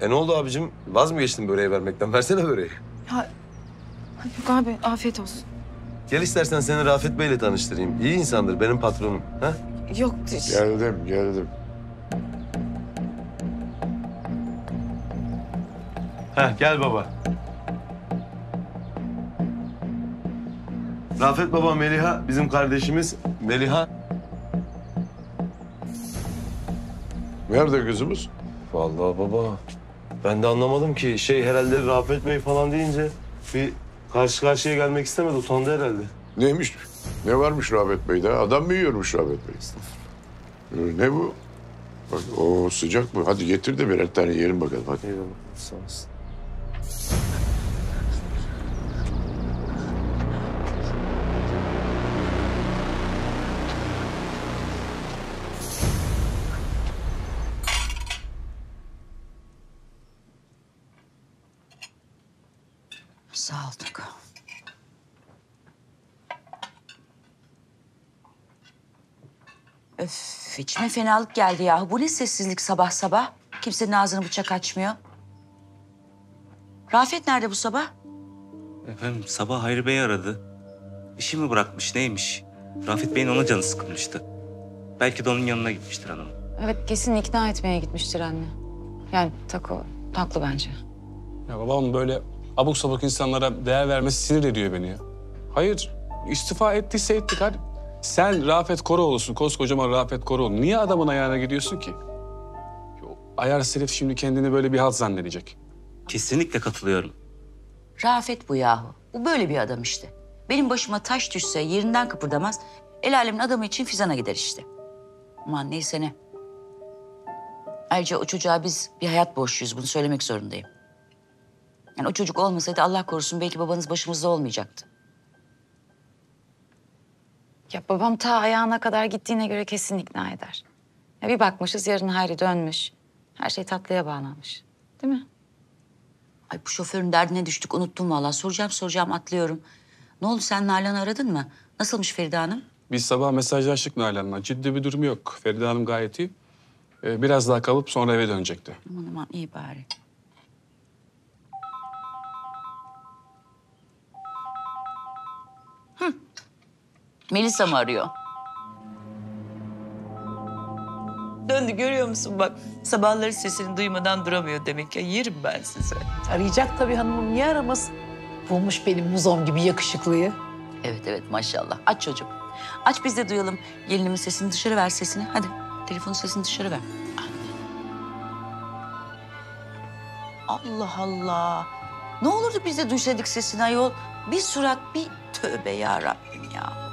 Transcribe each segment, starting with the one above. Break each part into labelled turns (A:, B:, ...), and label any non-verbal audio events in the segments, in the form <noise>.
A: E ne oldu abicim? Vaz mı geçtin böreği vermekten? <laughs> Versene böreği.
B: Ya yok abi afiyet olsun.
A: Gel istersen seni Rafet Bey'le tanıştırayım. İyi insandır benim patronum. Ha?
B: Yok
C: Geldim, geldim.
A: Heh, gel baba. Rafet baba Meliha bizim kardeşimiz. Meliha.
C: Nerede kızımız?
A: Vallahi baba ben de anlamadım ki. Şey herhalde Rafet Bey falan deyince bir karşı karşıya gelmek istemedi. Utandı herhalde.
C: Neymiş? Ne varmış Rafet Bey'de? Adam mı yiyormuş Rafet Bey? Ee, Ne bu? Bak, o sıcak mı? Hadi getir de birer tane yiyelim bakalım. Hadi.
A: Eyvallah sağ olasın.
D: Sağ ol Tuko. Öf, içime fenalık geldi ya. Bu ne sessizlik sabah sabah? Kimsenin ağzını bıçak açmıyor. Rafet nerede bu sabah?
E: Efendim sabah Hayri Bey aradı. İşi mi bırakmış neymiş? Rafet Bey'in ona canı sıkılmıştı. Belki de onun yanına gitmiştir hanım.
B: Evet kesin ikna etmeye gitmiştir anne. Yani Tako haklı bence.
F: Ya babam böyle abuk sabuk insanlara değer vermesi sinir ediyor beni ya. Hayır, istifa ettiyse ettik hadi. Sen Rafet Koroğlu'sun, koskocaman Rafet Koroğlu. Niye adamın ayağına gidiyorsun ki? Ayar Selif şimdi kendini böyle bir halt zannedecek.
E: Kesinlikle katılıyorum.
D: Rafet bu yahu. Bu böyle bir adam işte. Benim başıma taş düşse yerinden kıpırdamaz. El alemin adamı için fizana gider işte. Aman neyse ne. Ayrıca o çocuğa biz bir hayat borçluyuz. Bunu söylemek zorundayım. Yani o çocuk olmasaydı Allah korusun belki babanız başımızda olmayacaktı.
B: Ya babam ta ayağına kadar gittiğine göre kesin ikna eder. Ya bir bakmışız yarın Hayri dönmüş. Her şey tatlıya bağlanmış. Değil mi?
D: Ay bu şoförün derdine düştük. Unuttum vallahi. Soracağım soracağım atlıyorum. Ne oldu sen Nalan'ı aradın mı? Nasılmış Feride Hanım?
F: Biz sabah mesajlaştık Nalan'la. Ciddi bir durum yok. Feride Hanım gayet iyi. Ee, biraz daha kalıp sonra eve dönecekti.
D: Aman aman iyi bari. Melisa mı arıyor? Döndü görüyor musun bak. Sabahları sesini duymadan duramıyor demek ki. Yerim ben size.
G: Arayacak tabii hanımım. Niye aramasın? Bulmuş benim muzom gibi yakışıklıyı.
D: Evet evet maşallah. Aç çocuğum. Aç biz de duyalım. Gelinimin sesini dışarı ver sesini. Hadi telefonun sesini dışarı ver. Allah Allah. Ne olurdu biz de duysaydık sesini ayol. Bir surat bir tövbe ya Rabbim ya.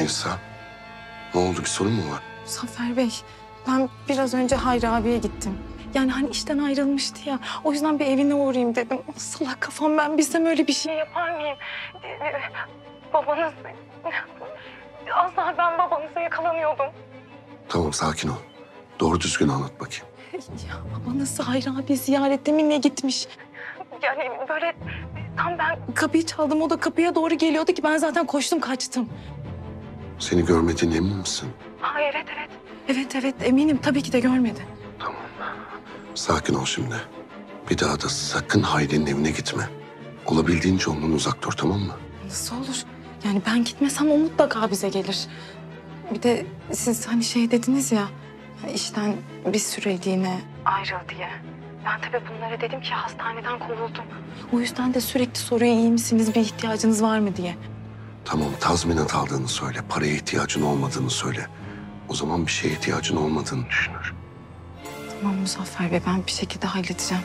C: Melisa, ne oldu? Bir sorun mu var?
H: Zafer Bey, ben biraz önce Hayri abiye gittim. Yani hani işten ayrılmıştı ya. O yüzden bir evine uğrayayım dedim. Salak kafam ben bilsem öyle bir şey yapar mıyım? Babanız... Az daha ben babanıza yakalanıyordum.
C: Tamam, sakin ol. Doğru düzgün anlat bakayım.
H: Ya babanız Hayri abi ziyarete mi ne gitmiş? Yani böyle tam ben kapıyı çaldım. O da kapıya doğru geliyordu ki ben zaten koştum kaçtım.
C: Seni görmediğine emin misin?
H: Ha evet evet. Evet evet eminim tabii ki de görmedi.
C: Tamam. Sakin ol şimdi. Bir daha da sakın Hayri'nin evine gitme. Olabildiğince ondan uzak dur, tamam mı?
H: Nasıl olur? Yani ben gitmesem o mutlaka bize gelir. Bir de siz hani şey dediniz ya işten bir süreliğine ayrıl diye. Ben tabii bunlara dedim ki hastaneden kovuldum. O yüzden de sürekli soruyor iyi misiniz bir ihtiyacınız var mı diye.
C: Tamam, tazminat aldığını söyle. Paraya ihtiyacın olmadığını söyle. O zaman bir şeye ihtiyacın olmadığını düşünür.
H: Tamam Muzaffer Bey ben bir şekilde halledeceğim.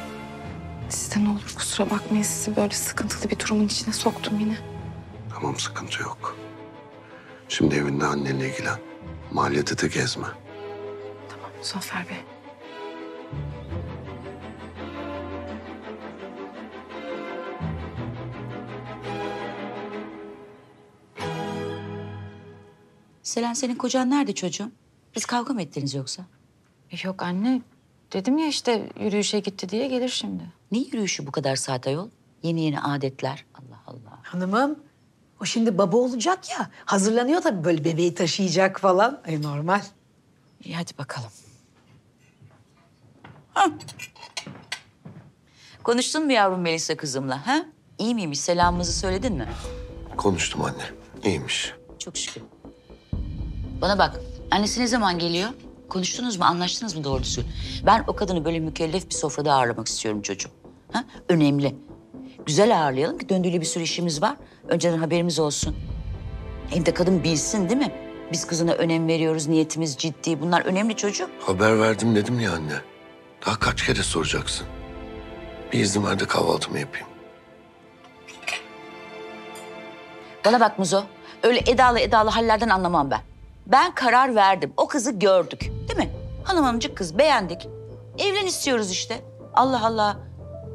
H: Size ne olur kusura bakmayın sizi böyle sıkıntılı bir durumun içine soktum yine.
C: Tamam, sıkıntı yok. Şimdi evinde annenle ilgilen. Mahallede de gezme.
H: Tamam Muzaffer Bey.
D: Selen senin kocan nerede çocuğum? Biz kavga mı ettiniz yoksa?
B: Yok anne. Dedim ya işte yürüyüşe gitti diye gelir şimdi.
D: Ne yürüyüşü bu kadar saat ayol? Yeni yeni adetler. Allah Allah.
G: Hanımım, O şimdi baba olacak ya. Hazırlanıyor tabii böyle bebeği taşıyacak falan. Ay normal.
D: İyi hadi bakalım. Hah. Konuştun mu yavrum Melisa kızımla? Ha? İyi miymiş? Selamımızı söyledin mi?
A: Konuştum anne. İyiymiş.
D: Çok şükür. Bana bak, annesi ne zaman geliyor? Konuştunuz mu, anlaştınız mı doğru düzgün? Ben o kadını böyle mükellef bir sofrada ağırlamak istiyorum çocuğum. Ha? Önemli. Güzel ağırlayalım ki döndüğüyle bir sürü işimiz var. Önceden haberimiz olsun. Hem de kadın bilsin değil mi? Biz kızına önem veriyoruz, niyetimiz ciddi. Bunlar önemli çocuk.
I: Haber verdim dedim ya anne. Daha kaç kere soracaksın? Bir izin ver de kahvaltımı yapayım.
D: Bana bak Muzo, öyle edalı edalı hallerden anlamam ben. Ben karar verdim. O kızı gördük. Değil mi? Hanım hanımcık kız beğendik. Evlen istiyoruz işte. Allah Allah.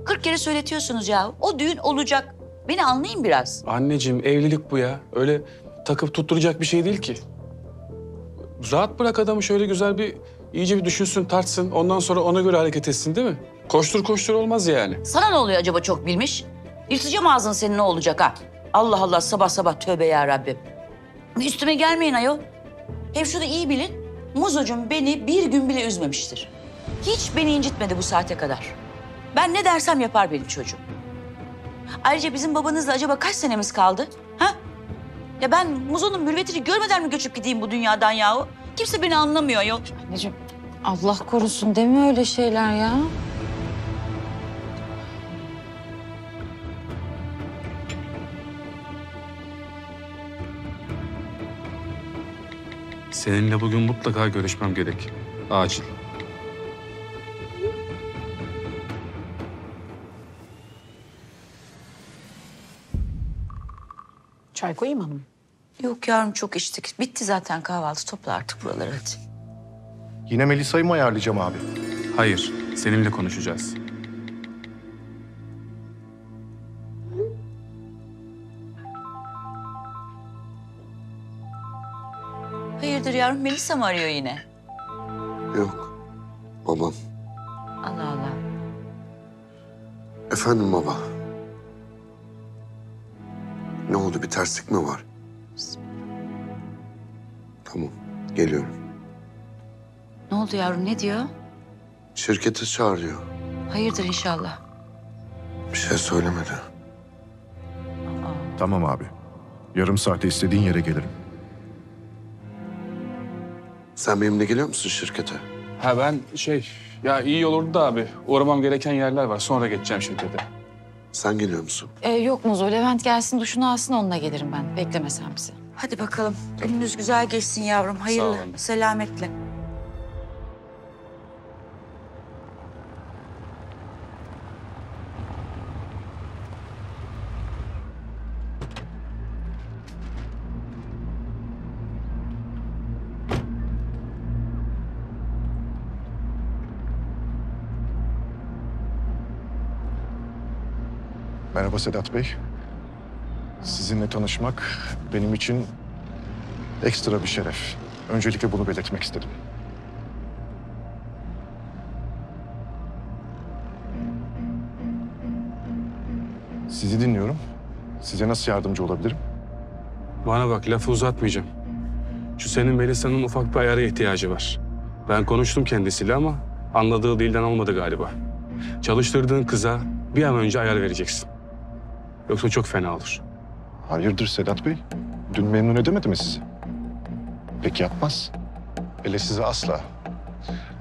D: Kırk kere söyletiyorsunuz ya. O düğün olacak. Beni anlayın biraz.
F: Anneciğim evlilik bu ya. Öyle takıp tutturacak bir şey değil ki. Rahat bırak adamı şöyle güzel bir iyice bir düşünsün, tartsın. Ondan sonra ona göre hareket etsin değil mi? Koştur koştur olmaz yani.
D: Sana ne oluyor acaba çok bilmiş? Yırtacağım ağzını senin ne olacak ha? Allah Allah sabah sabah tövbe ya Rabbim. Üstüme gelmeyin ayol. Hem şunu iyi bilin. Muzocuğum beni bir gün bile üzmemiştir. Hiç beni incitmedi bu saate kadar. Ben ne dersem yapar benim çocuğum. Ayrıca bizim babanızla acaba kaç senemiz kaldı? Ha? Ya ben Muzo'nun mürvetini görmeden mi göçüp gideyim bu dünyadan yahu? Kimse beni anlamıyor yok.
B: Anneciğim Allah korusun deme öyle şeyler ya.
F: Seninle bugün mutlaka görüşmem gerek. Acil.
G: Çay koyayım hanım.
D: Yok yavrum çok içtik. Bitti zaten kahvaltı. Topla artık buraları hadi.
J: Yine Melisa'yı mı ayarlayacağım abi?
F: Hayır, seninle konuşacağız.
D: Hayırdır yavrum Melisa mı arıyor yine?
I: Yok. Babam.
D: Allah Allah.
I: Efendim baba. Ne oldu bir terslik mi var? Tamam. Geliyorum.
D: Ne oldu yavrum ne diyor?
I: Şirkete çağırıyor.
D: Hayırdır inşallah.
I: Bir şey söylemedi.
J: Tamam abi. Yarım saate istediğin yere gelirim.
I: Sen benimle geliyor musun şirkete?
F: Ha ben şey, ya iyi olurdu da abi. Uğramam gereken yerler var. Sonra geçeceğim şirkete.
I: Sen geliyor musun?
B: Ee, yok Muzo Levent gelsin duşunu alsın onunla gelirim ben. Bekleme sen bizi.
D: Hadi bakalım. Gününüz güzel geçsin yavrum. Hayırlı. Selametle.
J: Merhaba Sedat Bey. Sizinle tanışmak benim için ekstra bir şeref. Öncelikle bunu belirtmek istedim. Sizi dinliyorum. Size nasıl yardımcı olabilirim?
F: Bana bak lafı uzatmayacağım. Şu senin Melisa'nın ufak bir ayara ihtiyacı var. Ben konuştum kendisiyle ama anladığı dilden olmadı galiba. Çalıştırdığın kıza bir an önce ayar vereceksin. Yoksa çok fena olur.
J: Hayırdır Sedat Bey? Dün memnun edemedi mi sizi? Peki yapmaz. Hele size asla.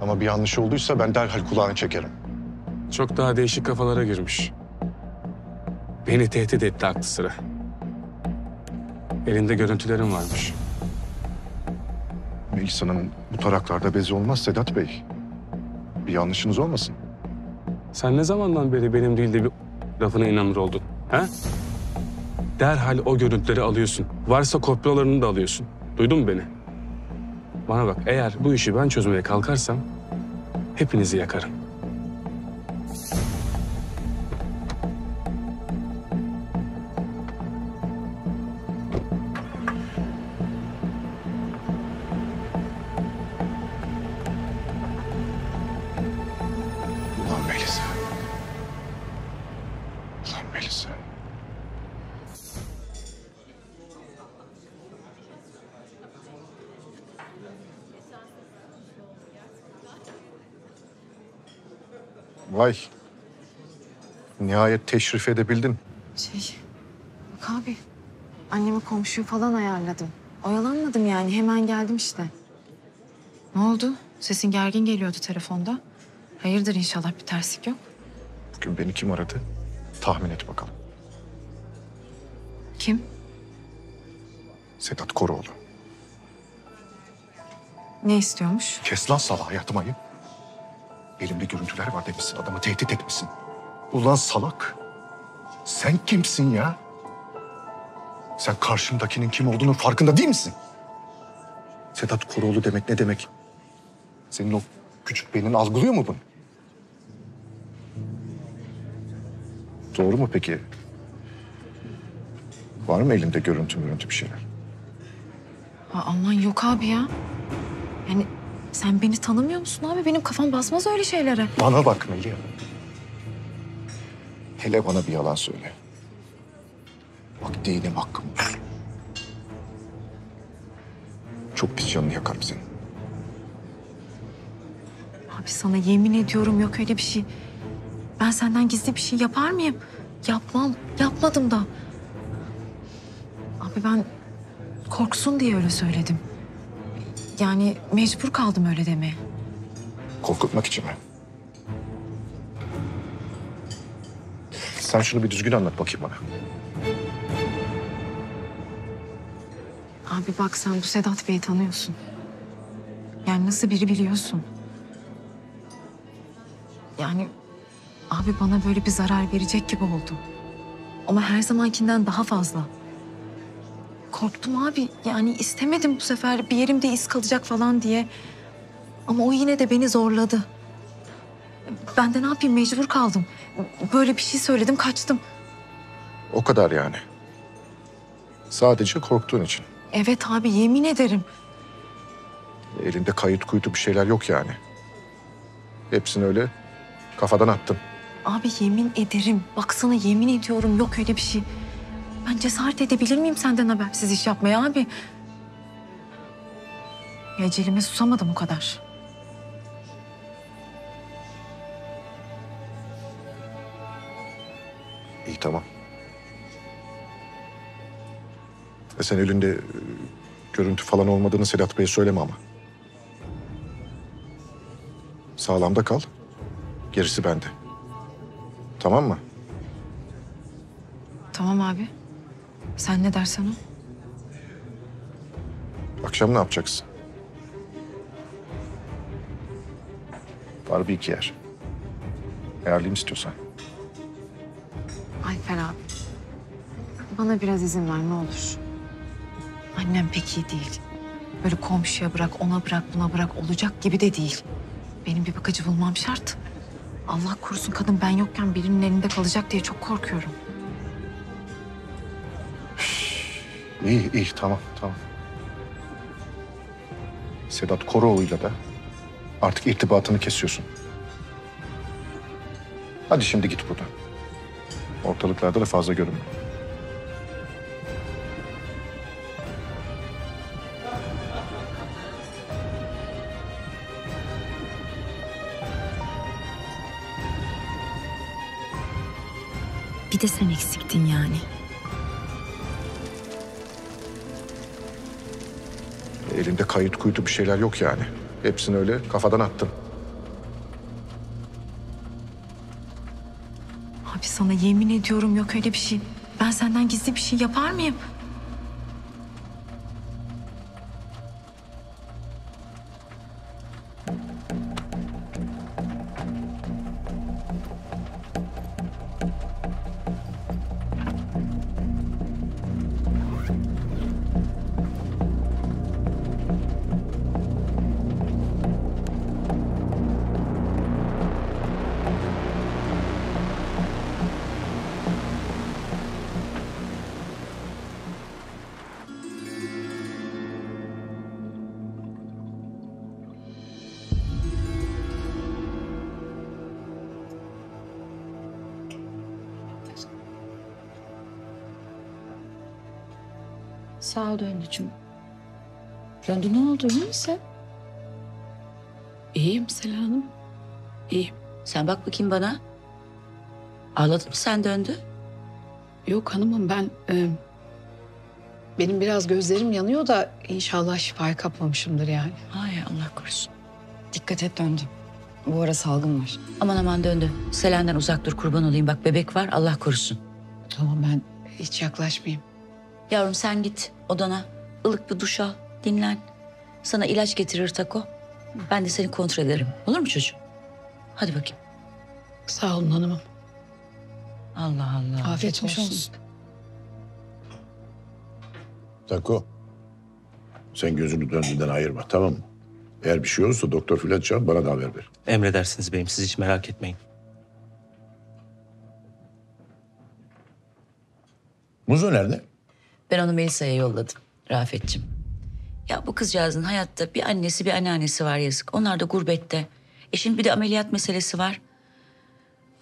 J: Ama bir yanlış olduysa ben derhal kulağını çekerim.
F: Çok daha değişik kafalara girmiş. Beni tehdit etti aklı sıra. Elinde görüntülerim varmış.
J: Melisa'nın bu taraklarda bezi olmaz Sedat Bey. Bir yanlışınız olmasın.
F: Sen ne zamandan beri benim değil de bir lafına inanır oldun? Ha? Derhal o görüntüleri alıyorsun. Varsa kopyalarını da alıyorsun. Duydun mu beni? Bana bak eğer bu işi ben çözmeye kalkarsam hepinizi yakarım.
J: Nihayet teşrif edebildin.
H: Şey, bak abi. Annemi komşuyu falan ayarladım. Oyalanmadım yani. Hemen geldim işte. Ne oldu? Sesin gergin geliyordu telefonda. Hayırdır inşallah bir terslik yok.
J: Bugün beni kim aradı? Tahmin et bakalım.
H: Kim?
J: Sedat Koroğlu.
H: Ne istiyormuş?
J: Kes lan salağa yatmayı. Elimde görüntüler var demişsin. Adamı tehdit etmişsin. Ulan salak. Sen kimsin ya? Sen karşımdakinin kim olduğunun farkında değil misin? Sedat Koroğlu demek ne demek? Senin o küçük beynin algılıyor mu bunu? Doğru mu peki? Var mı elinde görüntü görüntü bir şeyler?
H: Aa, aman yok abi ya. Yani sen beni tanımıyor musun abi? Benim kafam basmaz öyle şeylere.
J: Bana bak Melih. Hele bana bir yalan söyle. Bak dinim hakkım olsun. Çok pis canını yakarım senin.
H: Abi sana yemin ediyorum yok öyle bir şey. Ben senden gizli bir şey yapar mıyım? Yapmam. Yapmadım da. Abi ben korksun diye öyle söyledim. Yani mecbur kaldım öyle demeye.
J: Korkutmak için mi? Sen şunu bir düzgün anlat bakayım bana.
H: Abi bak sen bu Sedat Bey'i tanıyorsun. Yani nasıl biri biliyorsun. Yani abi bana böyle bir zarar verecek gibi oldu. Ama her zamankinden daha fazla. Korktum abi. Yani istemedim bu sefer bir yerimde iz kalacak falan diye. Ama o yine de beni zorladı. Ben de ne yapayım mecbur kaldım. Böyle bir şey söyledim kaçtım.
J: O kadar yani. Sadece korktuğun için.
H: Evet abi yemin ederim.
J: Elinde kayıt kuytu bir şeyler yok yani. Hepsini öyle kafadan attın.
H: Abi yemin ederim. Baksana yemin ediyorum yok öyle bir şey. Ben cesaret edebilir miyim senden habersiz iş yapmaya abi? Ya Ecelime susamadım o kadar.
J: Tamam. E sen elinde e, görüntü falan olmadığını Sedat Bey'e söyleme ama. Sağlamda kal. Gerisi bende. Tamam mı?
H: Tamam abi. Sen ne dersen o.
J: Akşam ne yapacaksın? Var bir iki yer. Ayarlayayım istiyorsan.
H: Alper abi. Bana biraz izin ver ne olur. Annem pek iyi değil. Böyle komşuya bırak, ona bırak, buna bırak olacak gibi de değil. Benim bir bakıcı bulmam şart. Allah korusun kadın ben yokken birinin elinde kalacak diye çok korkuyorum.
J: İyi, iyi. Tamam, tamam. Sedat Koroğlu'yla da artık irtibatını kesiyorsun. Hadi şimdi git buradan. Ortalıklarda da fazla görünme.
H: Bir de sen eksiktin yani.
J: Elinde kayıt kuytu bir şeyler yok yani. Hepsini öyle kafadan attın.
H: Yemin ediyorum yok öyle bir şey. Ben senden gizli bir şey yapar mıyım?
D: Sağ ol Döndücüm. Döndü ne oldu iyi misin?
G: İyiyim Selen Hanım. İyiyim.
D: Sen bak bakayım bana. Ağladın mı sen döndü?
G: Yok hanımım ben... e, benim biraz gözlerim yanıyor da inşallah şifayı kapmamışımdır yani.
D: Ay Allah korusun.
B: Dikkat et döndü. Bu ara salgın var.
D: Aman aman döndü. Selen'den uzak dur kurban olayım. Bak bebek var Allah korusun.
G: Tamam ben hiç yaklaşmayayım.
D: Yavrum sen git odana. ılık bir duş al. Dinlen. Sana ilaç getirir Tako. Ben de seni kontrol ederim. Olur mu çocuğum? Hadi bakayım.
G: Sağ olun hanımım.
D: Allah Allah.
G: Afiyet
B: Geçmiş
G: olsun.
B: olsun.
C: Tako. Sen gözünü döndüğünden ayırma tamam mı? Eğer bir şey olursa doktor filan çağır bana da haber ver.
E: Emredersiniz beyim siz hiç merak etmeyin.
C: Muzo nerede?
D: Ben onu Melisa'ya yolladım Rafet'ciğim. Ya bu kızcağızın hayatta bir annesi bir anneannesi var yazık. Onlar da gurbette. E şimdi bir de ameliyat meselesi var.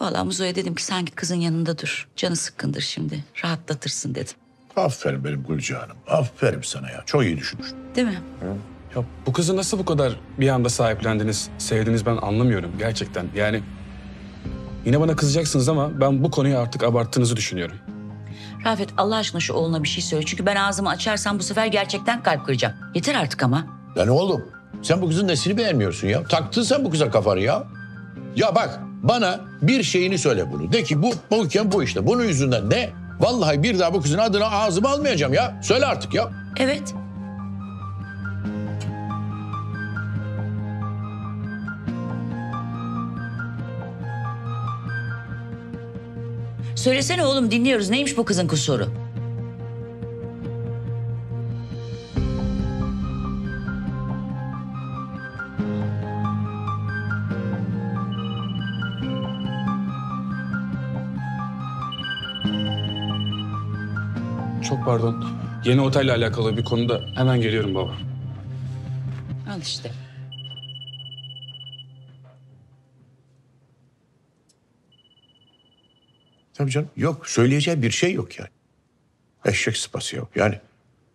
D: Vallahi Muzo'ya dedim ki sen git kızın yanında dur. Canı sıkkındır şimdi. Rahatlatırsın dedim.
C: Aferin benim Gülcihan'ım. Aferin sana ya. Çok iyi düşünmüş.
D: Değil mi?
F: Ya bu kızı nasıl bu kadar bir anda sahiplendiniz, sevdiniz ben anlamıyorum gerçekten. Yani yine bana kızacaksınız ama ben bu konuyu artık abarttığınızı düşünüyorum.
D: Rafet Allah aşkına şu oğluna bir şey söyle. Çünkü ben ağzımı açarsam bu sefer gerçekten kalp kıracağım. Yeter artık ama.
C: Lan oğlum sen bu kızın nesini beğenmiyorsun ya? Taktın sen bu kıza kafanı ya. Ya bak bana bir şeyini söyle bunu. De ki bu buyken bu işte. Bunun yüzünden ne? Vallahi bir daha bu kızın adını ağzıma almayacağım ya. Söyle artık ya.
D: Evet. Söylesene oğlum dinliyoruz. Neymiş bu kızın kusuru?
F: Çok pardon. Yeni otelle alakalı bir konuda hemen geliyorum baba.
D: Al işte.
C: Tabii canım. Yok söyleyeceği bir şey yok yani. Eşek sıpası yok. Yani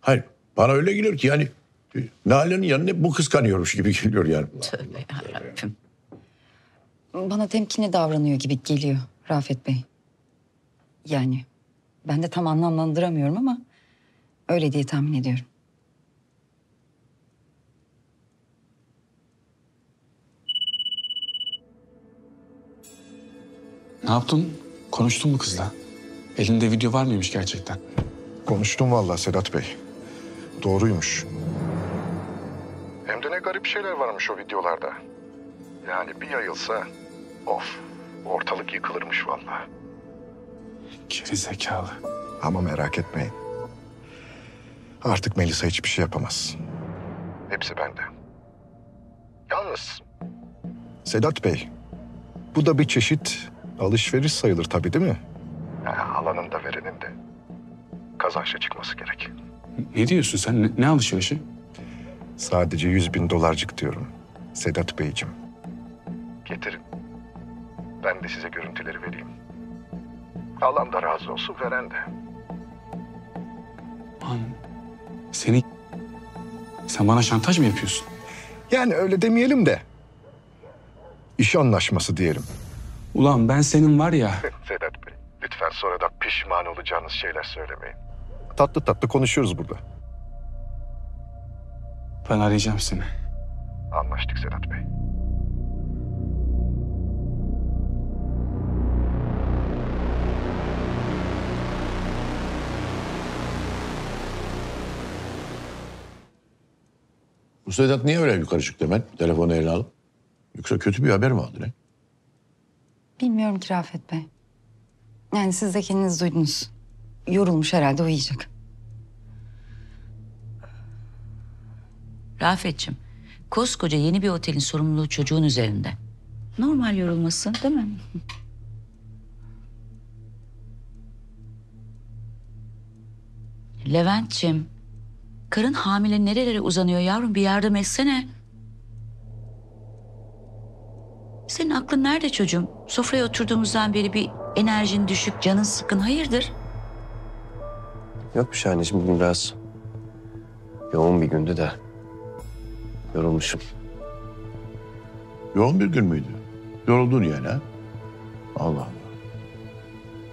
C: hayır bana öyle geliyor ki yani e, Nalan'ın yanına bu kıskanıyormuş gibi <laughs> geliyor yani.
D: Tövbe yarabbim.
B: Bana temkinli davranıyor gibi geliyor Rafet Bey. Yani ben de tam anlamlandıramıyorum ama öyle diye tahmin ediyorum.
F: Ne yaptın? Konuştun mu kızla? Elinde video var mıymış gerçekten?
J: Konuştum vallahi Sedat Bey. Doğruymuş. Hem de ne garip şeyler varmış o videolarda. Yani bir yayılsa of ortalık yıkılırmış vallahi.
F: Geri zekalı.
J: Ama merak etmeyin. Artık Melisa hiçbir şey yapamaz. Hepsi bende. Yalnız Sedat Bey, bu da bir çeşit alışveriş sayılır tabii değil mi? alanın da verenin de kazançlı çıkması gerek.
F: Ne diyorsun sen? Ne, ne alışverişi?
J: Sadece yüz bin dolarcık diyorum. Sedat Beyciğim. Getirin. Ben de size görüntüleri vereyim. Alan da razı olsun, veren de.
F: Lan seni... Sen bana şantaj mı yapıyorsun?
J: Yani öyle demeyelim de. İş anlaşması diyelim.
F: Ulan ben senin var ya...
J: Sedat Bey, lütfen sonradan pişman olacağınız şeyler söylemeyin. Tatlı tatlı konuşuyoruz burada.
F: Ben arayacağım seni.
J: Anlaştık Sedat Bey.
C: Bu Sedat niye öyle yukarı çıktı hemen telefonu eline alıp? Yoksa kötü bir haber mi aldı ne?
B: Bilmiyorum ki Rafet Bey. Yani siz de kendiniz duydunuz. Yorulmuş herhalde uyuyacak.
D: Rafet'ciğim, koskoca yeni bir otelin sorumluluğu çocuğun üzerinde. Normal yorulması değil mi? Levent'ciğim, karın hamile nerelere uzanıyor yavrum bir yardım etsene. Senin aklın nerede çocuğum? Sofraya oturduğumuzdan beri bir enerjin düşük, canın sıkın. Hayırdır?
A: Yok bir şey anneciğim bugün biraz yoğun bir gündü de yorulmuşum.
C: Yoğun bir gün müydü? Yoruldun yani ha? Allah Allah.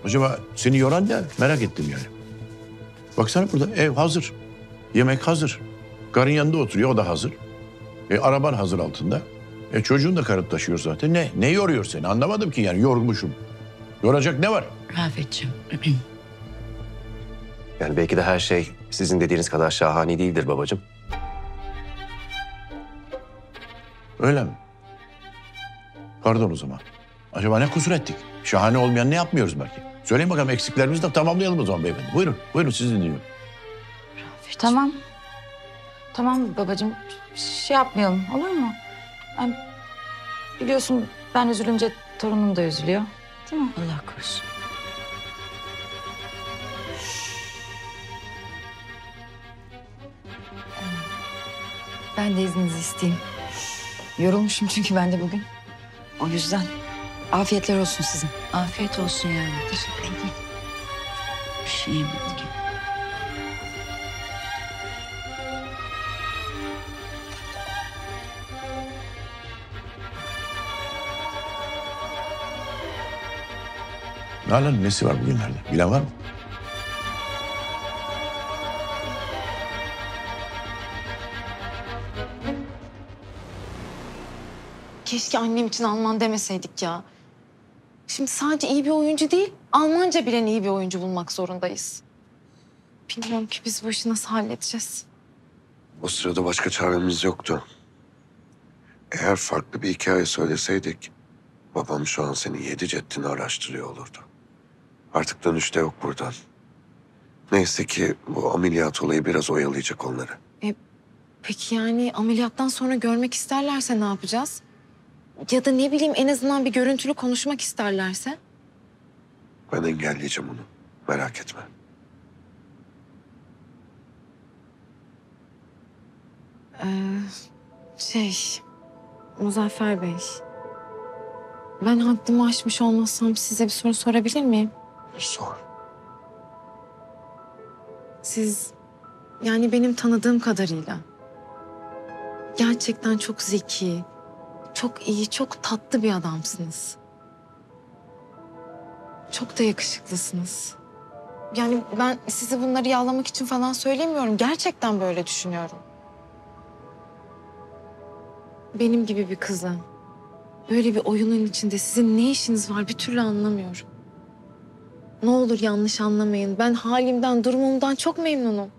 C: Acaba seni yoran ne? Merak ettim yani. Baksana burada ev hazır. Yemek hazır. Karın yanında oturuyor o da hazır. E, araban hazır altında. E, çocuğun da karın taşıyor zaten. Ne? Ne yoruyor seni? Anlamadım ki yani yormuşum. Yoracak ne var?
D: Rafetciğim.
K: Yani belki de her şey sizin dediğiniz kadar şahane değildir babacığım.
C: Öyle mi? Pardon o zaman. Acaba ne kusur ettik? Şahane olmayan ne yapmıyoruz belki? Söyleyin bakalım eksiklerimizi de tamamlayalım o zaman beyefendi. Buyurun, buyurun sizi dinliyorum.
D: Tamam. Tamam babacığım. Şey yapmayalım olur mu? Yani biliyorsun ben üzülünce torunum da üzülüyor. Değil mi? Allah korusun.
B: Ben de izninizi isteyeyim. Yorulmuşum çünkü ben de bugün. O yüzden afiyetler olsun sizin.
D: Afiyet olsun yani. Teşekkür ederim. Bir şey yemedik.
C: Nalan'ın nesi var bugünlerde? Bilen var mı?
H: Keşke annem için Alman demeseydik ya. Şimdi sadece iyi bir oyuncu değil, Almanca bilen iyi bir oyuncu bulmak zorundayız. Bilmiyorum ki biz bu işi nasıl halledeceğiz.
I: O sırada başka çaremiz yoktu. Eğer farklı bir hikaye söyleseydik... ...babam şu an senin yedi ceddini araştırıyor olurdu. Artık dönüşte yok buradan. Neyse ki bu ameliyat olayı biraz oyalayacak onları.
H: Peki yani ameliyattan sonra görmek isterlerse ne yapacağız? Ya da ne bileyim en azından bir görüntülü konuşmak isterlerse?
I: Ben engelleyeceğim onu. Merak etme.
H: Ee, şey, Muzaffer Bey. Ben haddimi aşmış olmazsam size bir soru sorabilir miyim?
I: Sor.
H: Siz yani benim tanıdığım kadarıyla gerçekten çok zeki, çok iyi, çok tatlı bir adamsınız. Çok da yakışıklısınız. Yani ben sizi bunları yağlamak için falan söylemiyorum. Gerçekten böyle düşünüyorum. Benim gibi bir kızı böyle bir oyunun içinde sizin ne işiniz var bir türlü anlamıyorum. Ne olur yanlış anlamayın. Ben halimden, durumumdan çok memnunum.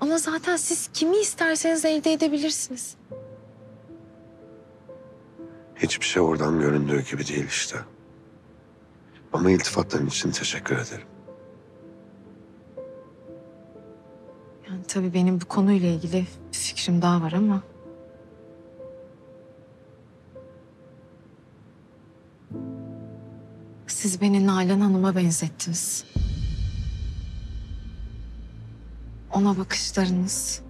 H: Ama zaten siz kimi isterseniz elde edebilirsiniz.
I: Hiçbir şey oradan göründüğü gibi değil işte. Ama iltifatların için teşekkür ederim.
H: Yani tabii benim bu konuyla ilgili bir fikrim daha var ama... Siz beni Nalan Hanım'a benzettiniz. Ona bakışlarınız.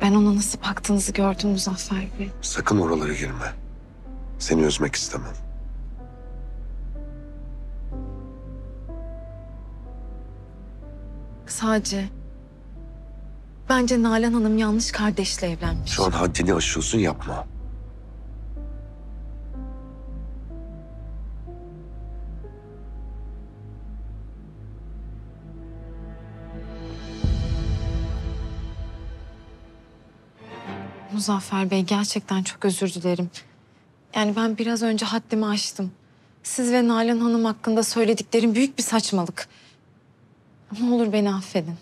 H: Ben ona nasıl baktığınızı gördüm Muzaffer Bey.
I: Sakın oralara girme. Seni üzmek istemem.
H: Sadece... Bence Nalan Hanım yanlış kardeşle evlenmiş.
I: Şu an haddini aşıyorsun yapma.
H: Muzaffer Bey gerçekten çok özür dilerim. Yani ben biraz önce haddimi aştım. Siz ve Nalan Hanım hakkında söylediklerim büyük bir saçmalık. Ne olur beni affedin.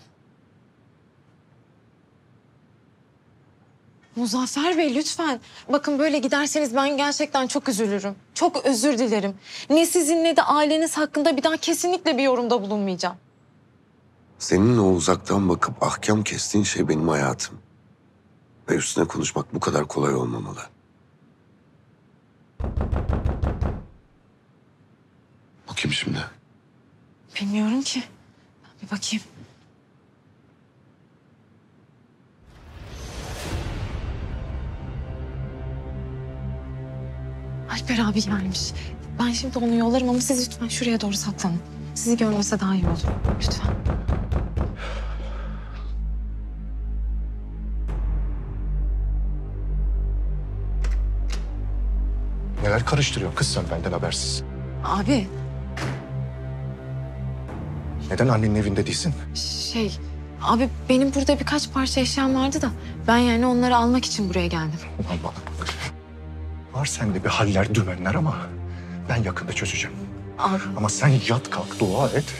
H: Muzaffer Bey lütfen. Bakın böyle giderseniz ben gerçekten çok üzülürüm. Çok özür dilerim. Ne sizin ne de aileniz hakkında bir daha kesinlikle bir yorumda bulunmayacağım.
I: Senin o uzaktan bakıp ahkam kestiğin şey benim hayatım. Ve üstüne konuşmak bu kadar kolay olmamalı. Bu kim şimdi?
H: Bilmiyorum ki. Bir bakayım. Alper abi gelmiş. Ben şimdi onu yollarım ama siz lütfen şuraya doğru saklanın. Sizi görmese daha iyi olur. Lütfen.
J: Neler karıştırıyorsun kız sen benden habersiz?
H: Abi
J: Neden annenin evinde değilsin?
H: şey abi benim burada birkaç parça eşyam vardı da ben yani onları almak için buraya geldim.
J: Ulan bana bak. Var sende bir haller dümenler ama ben yakında çözeceğim.
H: Abi,
J: Ama sen yat kalk dua et.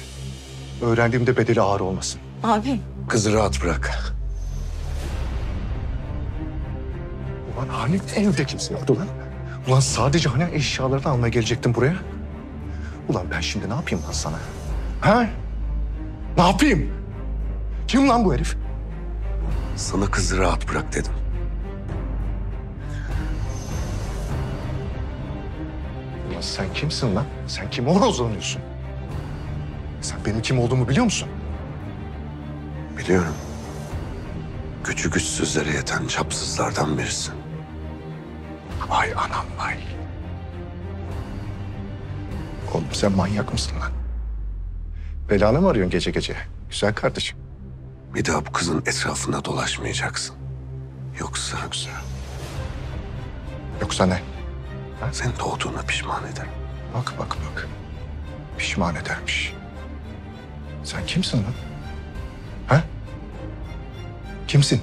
J: Öğrendiğimde bedeli ağır olmasın.
H: abi
I: Kızı rahat bırak.
J: Ulan hani evde kimse yoktu lan? Ulan sadece hani eşyalarını almaya gelecektim buraya? Ulan ben şimdi ne yapayım lan sana? Ha? Ne yapayım? Kim lan bu herif?
I: Sana kızı rahat bırak dedim.
J: Ulan sen kimsin lan? Sen kim horozlanıyorsun? Sen benim kim olduğumu biliyor musun?
I: Biliyorum. Gücü güçsüzlere yeten çapsızlardan birisin.
J: Vay anam vay. Oğlum sen manyak mısın lan? Belanı mı arıyorsun gece gece? Güzel kardeşim.
I: Bir daha bu kızın etrafında dolaşmayacaksın. Yoksa
J: Yoksa... Yoksa ne?
I: sen doğduğuna pişman ederim.
J: Bak bak bak. Pişman edermiş. Sen kimsin lan? Ha? Kimsin?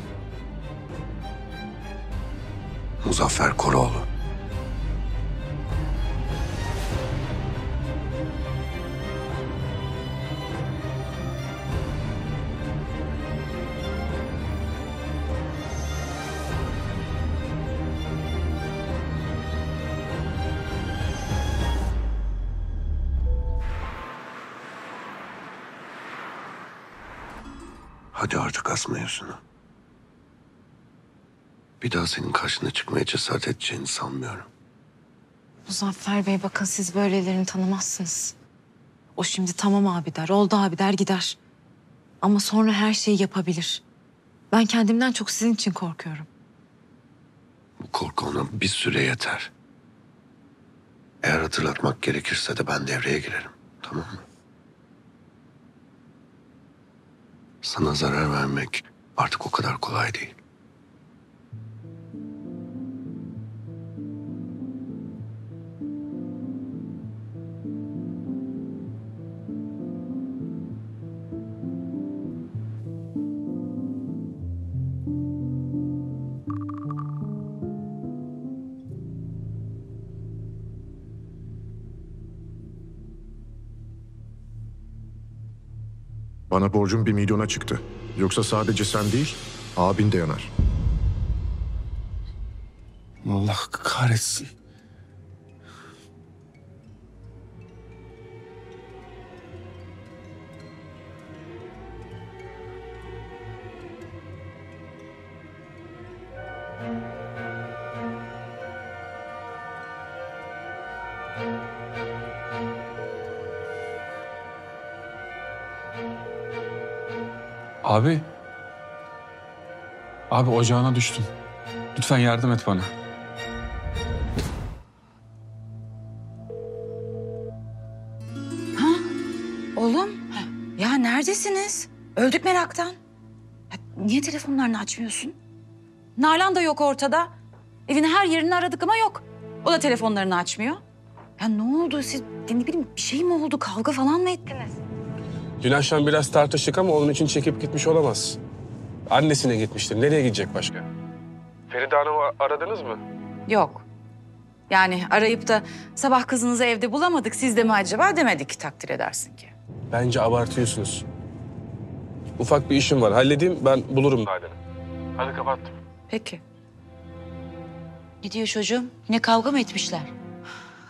I: Muzaffer Koroğlu. Hadi artık asma yüzünü. Bir daha senin karşına çıkmaya cesaret edeceğini sanmıyorum.
H: Muzaffer Bey bakın siz böylelerini tanımazsınız. O şimdi tamam abi der, oldu abi der gider. Ama sonra her şeyi yapabilir. Ben kendimden çok sizin için korkuyorum.
I: Bu korku ona bir süre yeter. Eğer hatırlatmak gerekirse de ben devreye girerim. Tamam mı? Sana zarar vermek artık o kadar kolay değil.
J: Bana borcum bir milyona çıktı. Yoksa sadece sen değil, abin de yanar.
F: Allah kahretsin. Abi. Abi ocağına düştüm. Lütfen yardım et bana.
B: Oğlum, ya neredesiniz? Öldük meraktan. Ya niye telefonlarını açmıyorsun? Nalan da yok ortada. Evin her yerini aradık ama yok. O da telefonlarını açmıyor. Ya ne oldu? Siz ne bileyim bir şey mi oldu? Kavga falan mı ettiniz?
F: Dün akşam biraz tartıştık ama onun için çekip gitmiş olamaz. Annesine gitmiştir. Nereye gidecek başka? Feride Hanım'ı aradınız mı?
B: Yok. Yani arayıp da sabah kızınızı evde bulamadık siz de mi acaba demedik takdir edersin ki.
F: Bence abartıyorsunuz. Ufak bir işim var. Halledeyim ben bulurum Nalan'ı. Hadi kapattım.
B: Peki. Ne diyor çocuğum? Yine kavga mı etmişler?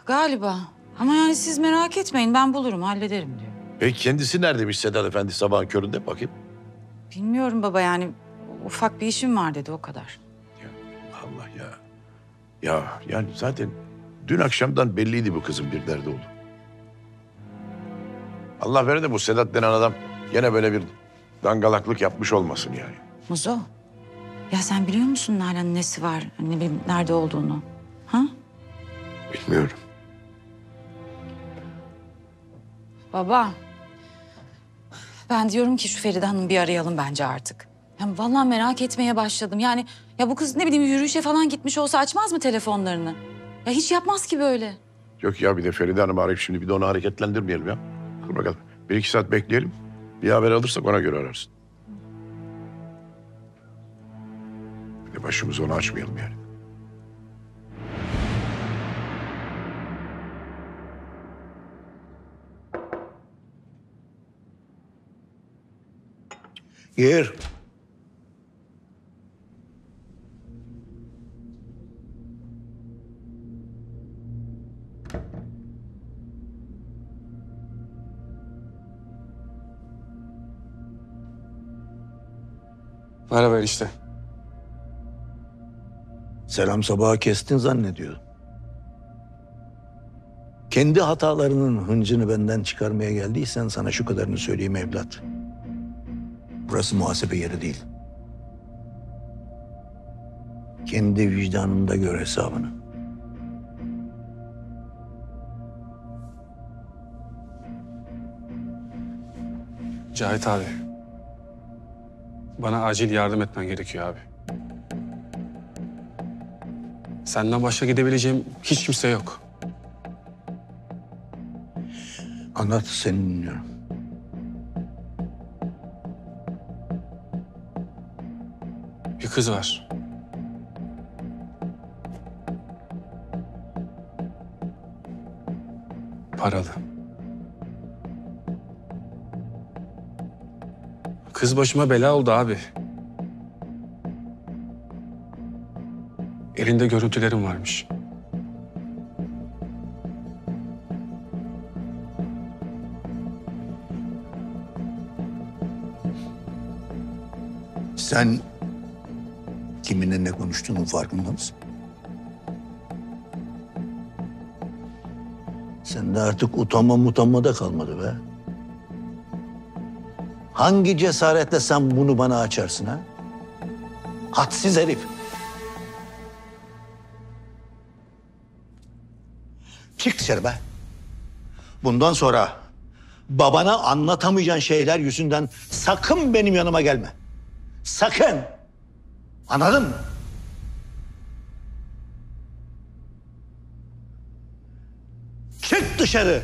B: Galiba. Ama yani siz merak etmeyin ben bulurum hallederim diyor.
C: Peki kendisi neredeymiş Sedat Efendi sabahın köründe bakayım.
B: Bilmiyorum baba yani ufak bir işim var dedi o kadar.
C: Allah ya. Ya yani zaten dün akşamdan belliydi bu kızın bir derdi oldu. Allah vere de bu Sedat denen adam gene böyle bir dangalaklık yapmış olmasın yani.
B: Muzo. Ya sen biliyor musun Nalan'ın nesi var? Ne bileyim nerede olduğunu. Ha?
I: Bilmiyorum.
B: Baba. Ben diyorum ki şu Feride Hanım'ı bir arayalım bence artık. Yani vallahi merak etmeye başladım. Yani ya bu kız ne bileyim yürüyüşe falan gitmiş olsa açmaz mı telefonlarını?
H: Ya hiç yapmaz ki böyle.
C: Yok ya bir de Feride Hanım'ı arayıp şimdi bir de onu hareketlendirmeyelim ya. Dur bakalım. Bir iki saat bekleyelim. Bir haber alırsak ona göre ararsın. Bir de başımızı onu açmayalım yani.
L: Gir.
F: Merhaba işte.
L: Selam sabaha kestin zannediyordum. Kendi hatalarının hıncını benden çıkarmaya geldiysen sana şu kadarını söyleyeyim evlat. Burası muhasebe yeri değil. Kendi vicdanında gör hesabını.
F: Cahit abi. Bana acil yardım etmen gerekiyor abi. Senden başka gidebileceğim hiç kimse yok.
L: Anlat seni dinliyorum.
F: Kız var. Paralı. Kız başıma bela oldu abi. Elinde görüntülerim varmış.
L: Sen kiminle ne konuştuğunun farkında mısın? Sende artık utanma mutanma da kalmadı be. Hangi cesaretle sen bunu bana açarsın ha? Hadsiz herif. Çık dışarı be. Bundan sonra babana anlatamayacağın şeyler yüzünden sakın benim yanıma gelme. Sakın. Anladın mı? Çık dışarı.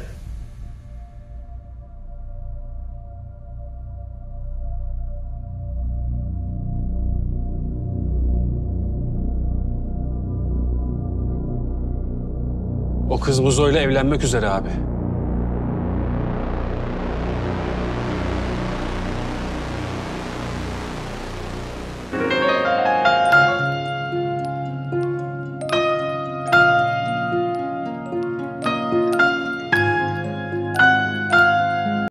F: O kız Muzo'yla evlenmek üzere abi.